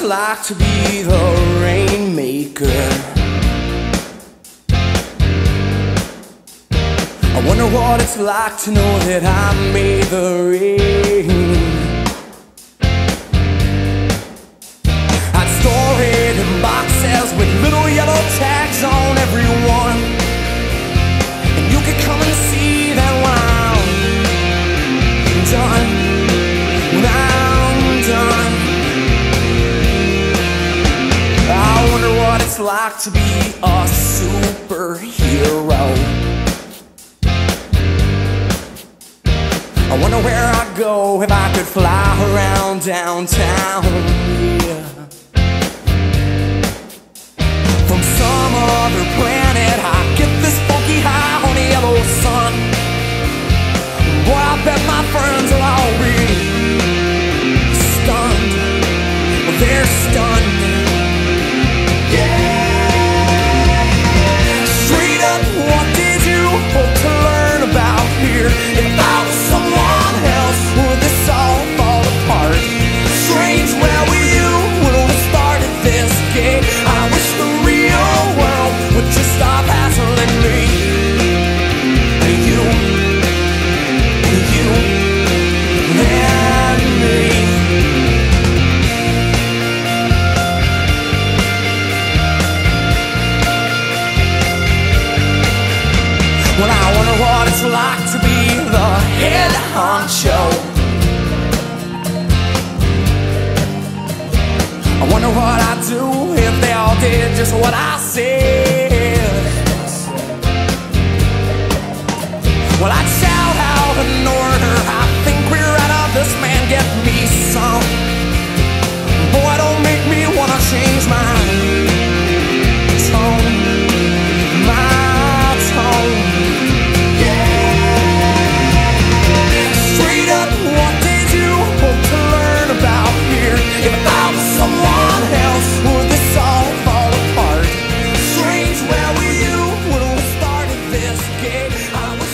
it's like to be the rainmaker. I wonder what it's like to know that I made the rain. like to be a superhero. I wonder where I'd go if I could fly around downtown. I wonder what it's like to be the head honcho. I wonder what I'd do if they all did just what I said. I was